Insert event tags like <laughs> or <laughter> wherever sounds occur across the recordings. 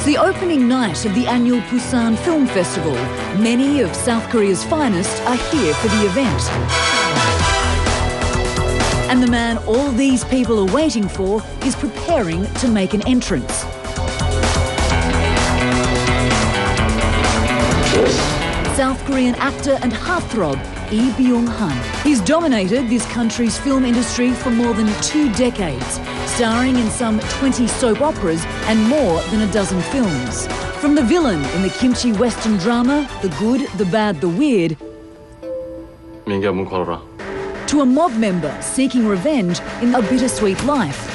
It's the opening night of the annual Busan Film Festival. Many of South Korea's finest are here for the event. And the man all these people are waiting for is preparing to make an entrance. South Korean actor and heartthrob Lee Byung-hun. He's dominated this country's film industry for more than two decades, starring in some 20 soap operas and more than a dozen films. From the villain in the kimchi western drama The Good, the Bad, the Weird, to a mob member seeking revenge in A Bittersweet Life.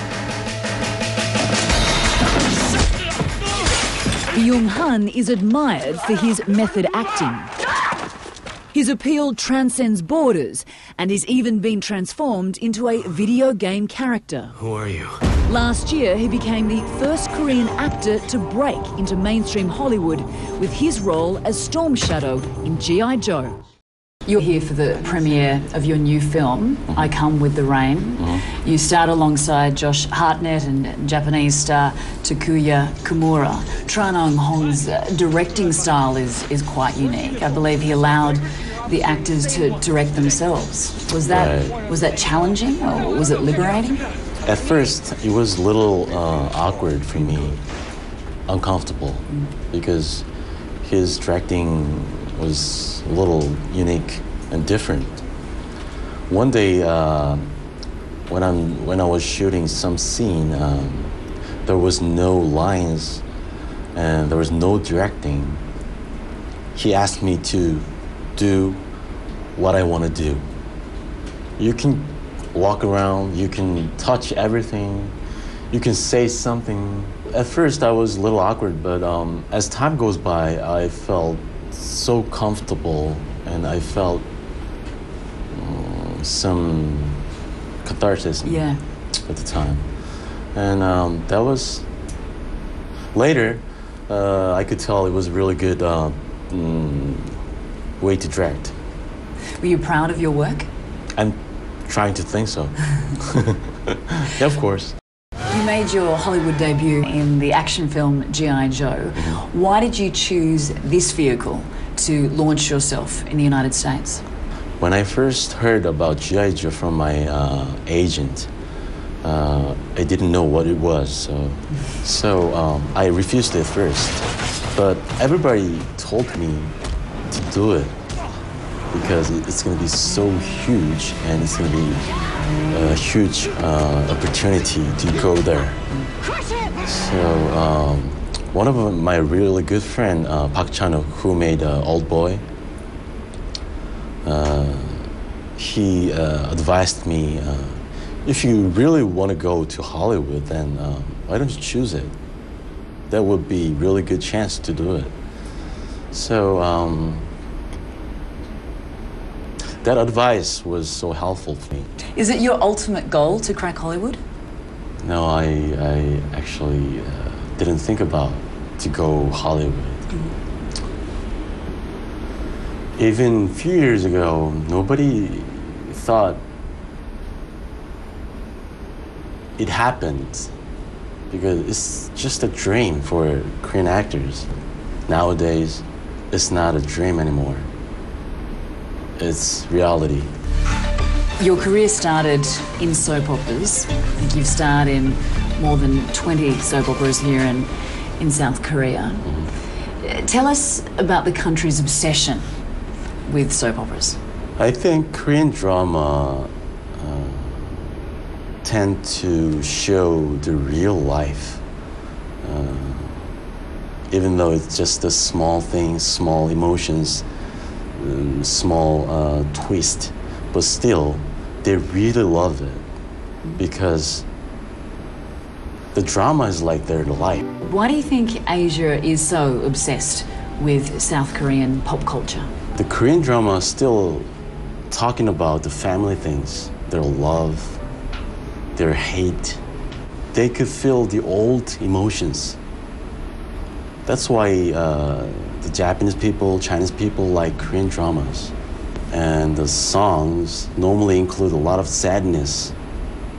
Byung-hun is admired for his method acting. His appeal transcends borders and he's even been transformed into a video game character. Who are you? Last year, he became the first Korean actor to break into mainstream Hollywood with his role as Storm Shadow in G.I. Joe. You're here for the premiere of your new film, I Come With the Rain. You start alongside Josh Hartnett and Japanese star Takuya Kimura. Tran Anh Hung's uh, directing style is, is quite unique. I believe he allowed the actors to direct themselves. Was that Right. was that challenging or was it liberating? At first, it was a little uh, awkward for me, uncomfortable, because his directing was a little unique and different. One day, uh, when I'm when I was shooting some scene, um, there was no lines and there was no directing. He asked me to do what I want to do. You can walk around, you can touch everything, you can say something. At first, I was a little awkward, but um, as time goes by, I felt so comfortable and I felt um, some catharsis Yeah. at the time. And um, that was later, uh, I could tell it was really good uh, mm, way to direct. Were you proud of your work? I'm trying to think so. <laughs> yeah, of course. You made your Hollywood debut in the action film G.I. Joe. Why did you choose this vehicle to launch yourself in the United States? When I first heard about G.I. Joe from my uh, agent, uh, I didn't know what it was, so, so um, I refused it first. But everybody told me to do it because it's going to be so huge and it's going to be a huge uh, opportunity to go there. So um, one of my really good friend, uh, Park Chan-wook, who made uh, Old Boy, uh, he uh, advised me, uh, if you really want to go to Hollywood, then um, why don't you choose it? That would be really good chance to do it. So um, that advice was so helpful to me. Is it your ultimate goal to crack Hollywood? No, I, I actually uh, didn't think about to go Hollywood. Even a few years ago, nobody thought it happened because it's just a dream for Korean actors. Nowadays, it's not a dream anymore. It's reality. Your career started in soap operas. I think you've starred in more than 20 soap operas here in, in South Korea. Uh, Tell us about the country's obsession with soap operas. I think Korean drama uh, tend to show the real life, uh, even though it's just the small things, small emotions, um, small uh, twist, but still, they really love it because the drama is like their life. Why do you think Asia is so obsessed with South Korean pop culture? The Korean drama is still talking about the family things, their love, their hate. They could feel the old emotions. That's why uh, the Japanese people, Chinese people like Korean dramas. And the songs normally include a lot of sadness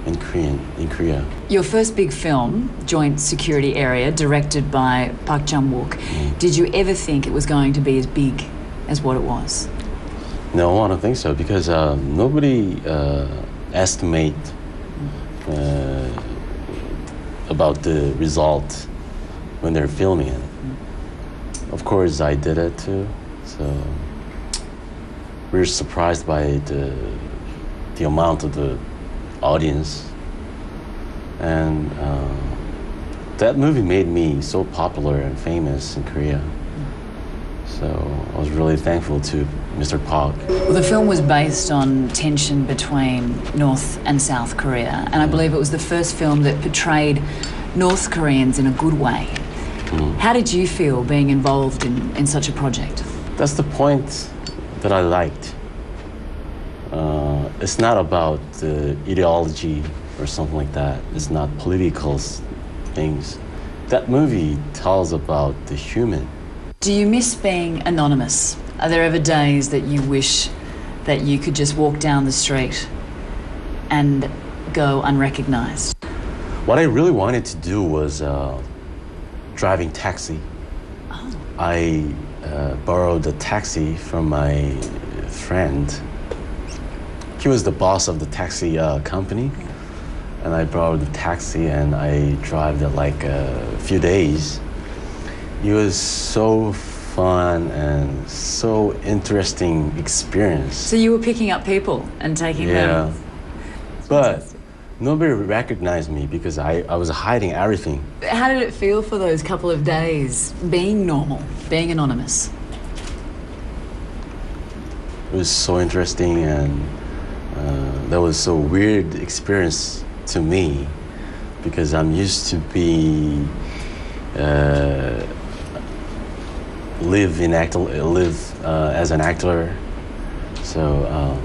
in Korean in Korea. Your first big film, Joint Security Area, directed by Park Chan Wook, did you ever think it was going to be as big as what it was? No, I don't think so because uh, nobody uh, estimate uh, about the result when they're filming it. Of course, I did it too, so we are surprised by the the amount of the audience, and uh, that movie made me so popular and famous in Korea. So I was really thankful to Mr. Park. Well, the film was based on tension between North and South Korea, and I believe it was the first film that portrayed North Koreans in a good way. How did you feel being involved in, in such a project? That's the point that I liked. Uh, it's not about the ideology or something like that. It's not political things. That movie tells about the human. Do you miss being anonymous? Are there ever days that you wish that you could just walk down the street and go unrecognized? What I really wanted to do was uh, driving taxi. I uh, borrowed a taxi from my friend. He was the boss of the taxi uh, company, and I borrowed the taxi and I drove it like a few days. It was so fun and so interesting experience. So you were picking up people and taking them. Yeah. them. But nobody recognized me because I, I was hiding everything. How did it feel for those couple of days being normal, being anonymous? It was so interesting and uh, that was so weird experience to me because I'm used to be uh, live in act live uh, as an actor, so um,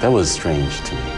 that was strange to me.